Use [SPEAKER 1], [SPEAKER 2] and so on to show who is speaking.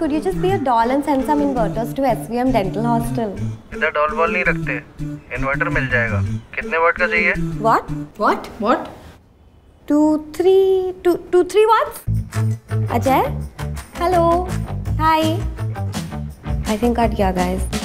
[SPEAKER 1] Could you just be a doll and send some inverters to SVM Dental Hostel?
[SPEAKER 2] इधर doll ball नहीं रखते inverter मिल जाएगा कितने वाट का चाहिए
[SPEAKER 1] What?
[SPEAKER 3] What? What?
[SPEAKER 1] Two, three, two, two, three watts? Ajay? Hello? Hi? I think cut gaya guys.